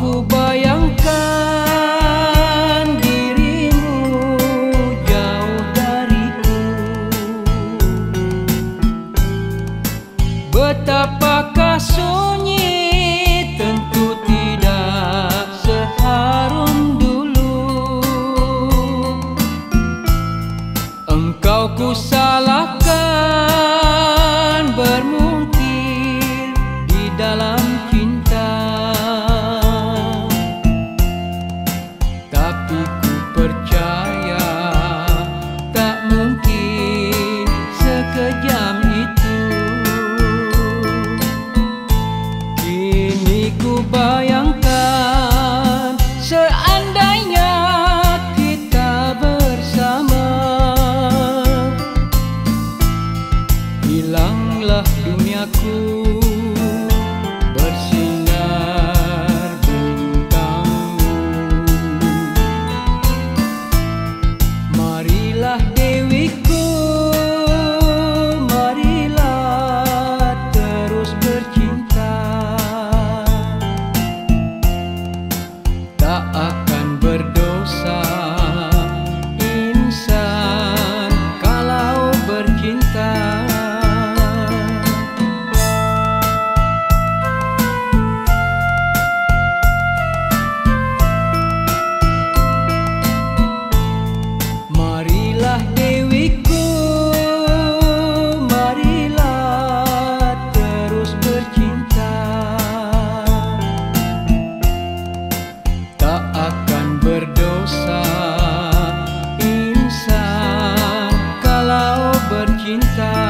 aku bayangkan seandainya kita bersama. Hilanglah duniaku. ku cinta